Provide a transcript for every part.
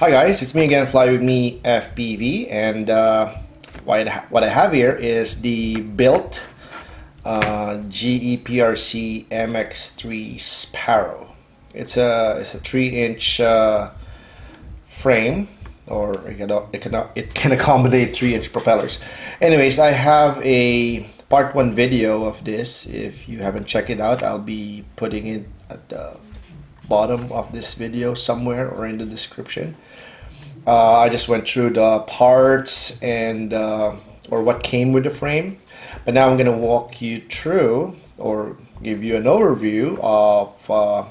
Hi guys, it's me again, Fly With Me FPV, and uh, what, I have here is the built uh, GEPRC MX3 Sparrow. It's a it's a three inch uh, frame, or it can, it can it can accommodate three inch propellers. Anyways, I have a part one video of this. If you haven't checked it out, I'll be putting it at the bottom of this video somewhere or in the description. Uh, I just went through the parts and uh, or what came with the frame. But now I'm going to walk you through or give you an overview of uh,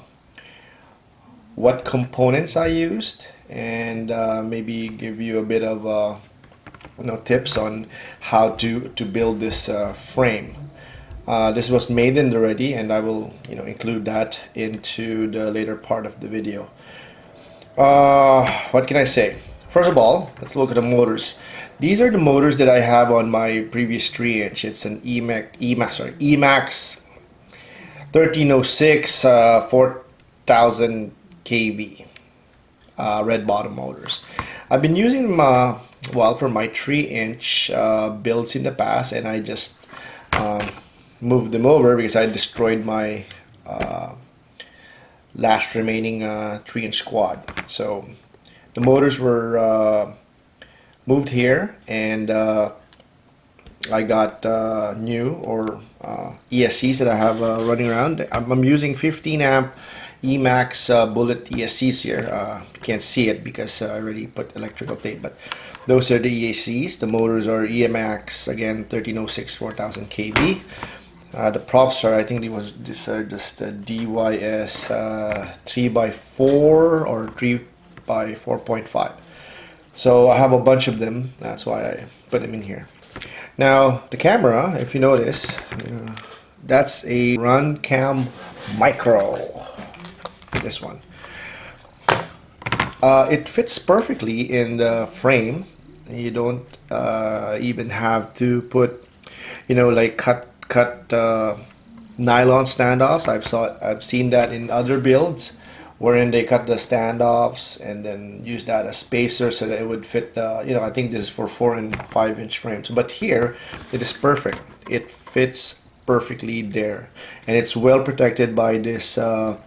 what components I used and uh, maybe give you a bit of uh, you know tips on how to to build this uh, frame. This was made in the ready and I will you know include that into the later part of the video uh, what can I say? First of all, let's look at the motors. These are the motors that I have on my previous 3 inch. It's an Emax, Emax, sorry, Emax 1306 uh, 4000 kV uh, red bottom motors. I've been using them uh, well for my 3 inch uh, builds in the past and I just um, moved them over because I destroyed my uh, last remaining uh, 3 inch quad. So the motors were uh, moved here and uh, I got uh, new or uh, ESCs that I have uh, running around. I'm, I'm, using 15 amp Emax bullet ESCs here. you can't see it because I already put electrical tape but those are the ESCs. The motors are Emax again 1306 4000 kV. Uh, the props are, I think it was this are just a DYS uh, 3x4 or 3 by 4.5. So I have a bunch of them. That's why I put them in here. Now the camera, if you notice, uh, that's a Runcam Micro. This one. Uh, it fits perfectly in the frame. You don't uh, even have to put, you know, like cut cut uh, nylon standoffs. I've saw I've seen that in other builds, wherein they cut the standoffs and then use that as spacer so that it would fit the. You know, I think this is for four and five inch frames, but here it is perfect. It fits perfectly there, and it's well protected by this uh,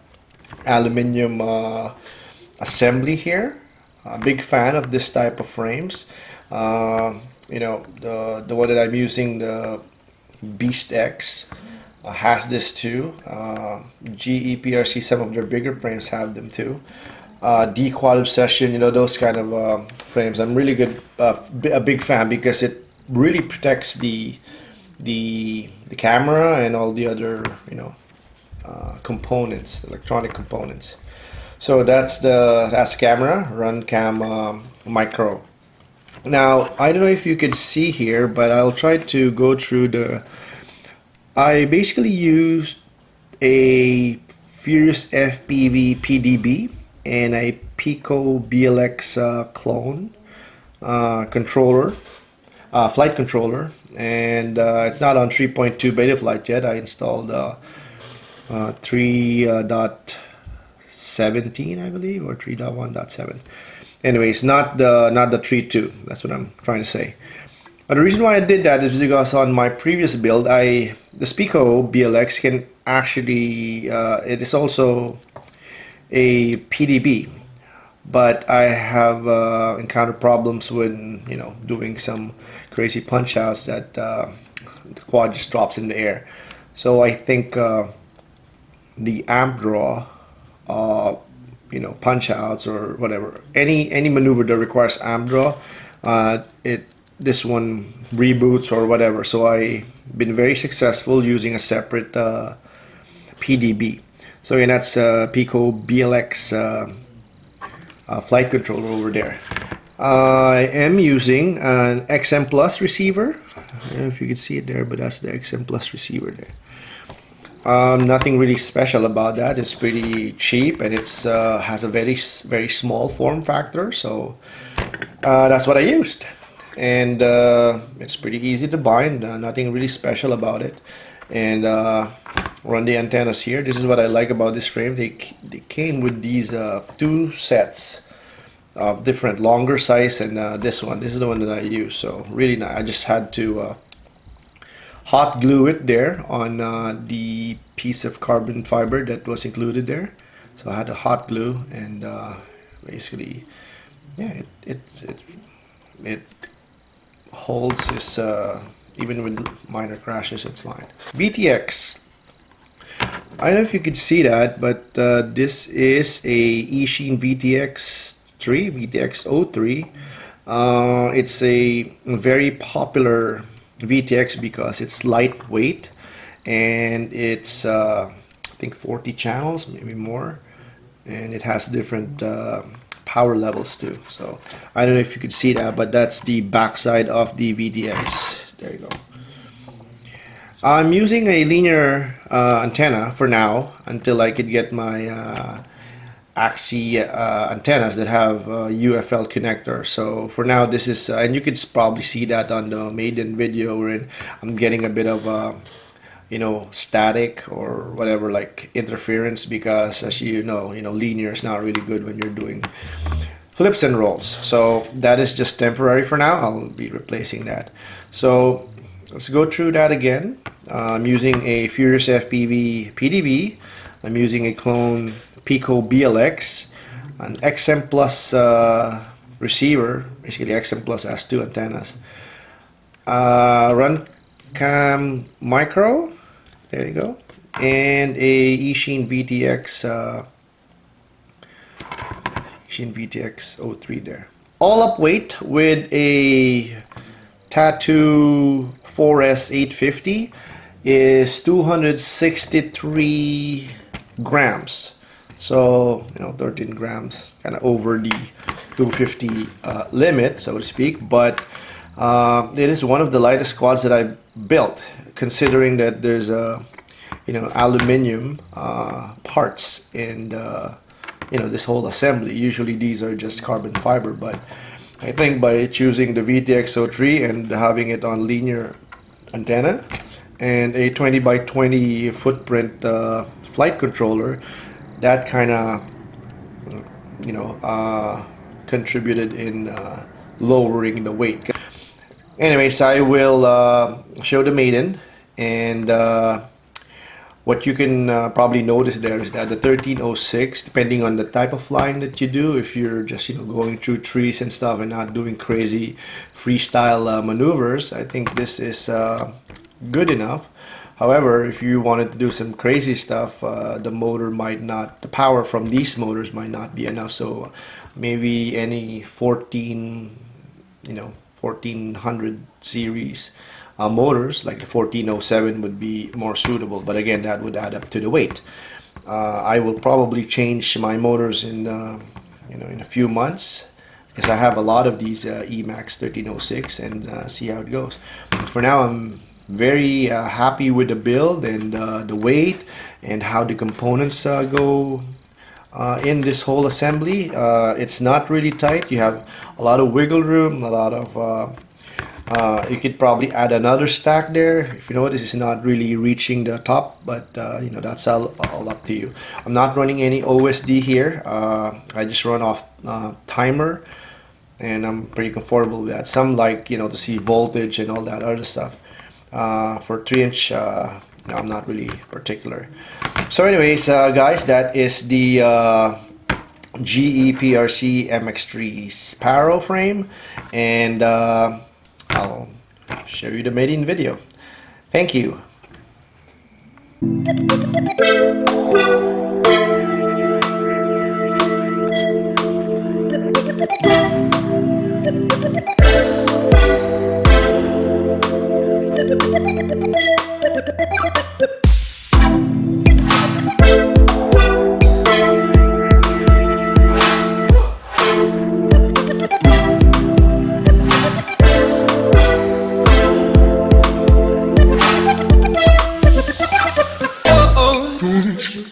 aluminium uh, assembly here. A big fan of this type of frames. Uh, you know, the the one that I'm using the Beast X uh, has this too. Uh, GEPRC, some of their bigger frames have them too. Uh, D-Quad Obsession, you know, those kind of uh, frames. I'm really good, uh, a big fan because it really protects the the the camera and all the other, you know, uh, components, electronic components. So that's the that's camera, Runcam um, Micro. Now, I don't know if you can see here, but I'll try to go through the... I basically used a Furious FPV PDB and a Piko BLX uh, clone uh, controller, uh, flight controller, and uh, it's not on 3.2 Betaflight yet. I installed uh, uh, 3.17, I believe, or 3.1.7 anyways not the not the 3.2 that's what I'm trying to say. But the reason why I did that is because on my previous build I the Piko BLX can actually uh, it is also a PDB but I have uh, encountered problems when you know doing some crazy punch outs that uh, the quad just drops in the air. So I think uh, the amp draw uh, you know punch outs or whatever. Any any maneuver that requires amp draw uh, it this one reboots or whatever. So I been very successful using a separate uh, PDB so and that's uh, Piko BLX uh, uh, flight controller over there. I am using an XM Plus receiver. I don't know if you can see it there but that's the XM Plus receiver there um, nothing really special about that. It's pretty cheap and it's uh, has a very very small form factor. So uh, that's what I used, and uh, it's pretty easy to bind. Uh, nothing really special about it. And uh, run the antennas here. This is what I like about this frame. They they came with these uh, two sets of different longer size and uh, this one this is the one that I use so really nice I just had to uh, hot glue it there on uh, the piece of carbon fiber that was included there. So I had a hot glue and uh, basically yeah it it it, it holds this uh, even with minor crashes it's fine. VTX I don't know if you could see that but this is a Eachine VTX 3 VTX03 uh, it's a very popular VTX because it's lightweight and it's uh, I think 40 channels maybe more. And it has different uh, power levels too. So I don't know if you could see that but that's the backside of the VTX there you go. I'm using a linear uh, antenna for now until I could get my uh, AXII uh, antennas that have UFL connector. So for now, this is, uh, and you could probably see that on the maiden video I'm getting a bit of, uh, you know, static or whatever, like interference because as you know, you know, linear is not really good when you're doing flips and rolls. So that is just temporary for now. I'll be replacing that. So let's go through that again. Uh, I'm using a Furious FPV PDB. I'm using a clone Piko BLX, an XM Plus uh, receiver, basically XM Plus has two antennas. Uh, Runcam Micro, there you go, and a Eachine VTX, uh, Eachine VTX 03 there. All up weight with a Tattu 4S 850 is 263 grams. So, you know, 13 grams, kind of over the 250 uh, limit, so to speak. But uh, it is one of the lightest quads that I built, considering that there's a, you know, aluminium uh, parts in, you know, this whole assembly. Usually these are just carbon fiber, but I think by choosing the VTX03 and having it on linear antenna and a 20 by 20 footprint uh, flight controller, that kind of you know uh, contributed in uh, lowering the weight. Anyways I will uh, show the maiden and uh, what you can uh, probably notice there is that the 1306 depending on the type of flying that you do if you're just you know going through trees and stuff and not doing crazy freestyle uh, maneuvers I think this is good enough However, if you wanted to do some crazy stuff, uh, the motor might not, the power from these motors might not be enough. So maybe any 14, you know, 1400 series uh, motors like the 1407 would be more suitable. But again, that would add up to the weight. Uh, I will probably change my motors in, uh, you know, in a few months because I have a lot of these uh, Emax 1306 and uh, see how it goes. But for now, I'm very uh, happy with the build and uh, the weight and how the components uh, go uh, in this whole assembly. Uh, it's not really tight. You have a lot of wiggle room a lot of uh, you could probably add another stack there. If you notice it's not really reaching the top but you know that's all, all, up to you. I'm not running any OSD here. I just run off timer and I'm pretty comfortable with that. Some like you know to see voltage and all that other stuff uh, for 3 inch uh, no, I'm not really particular. So anyways uh, guys that is the uh, GE MX3 Sparrow frame. And I'll show you the maiden video. Thank you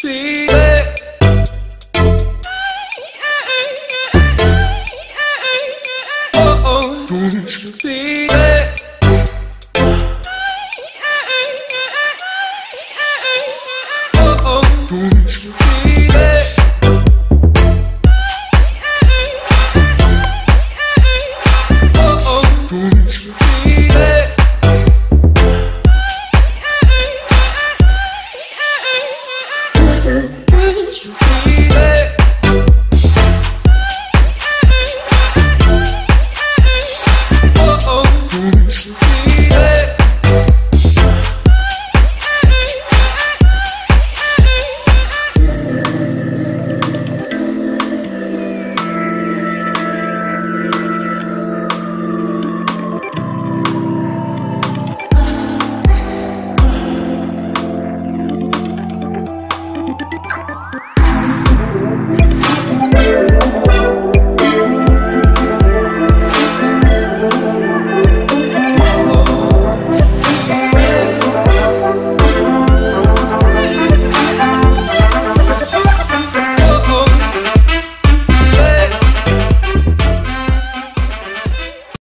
be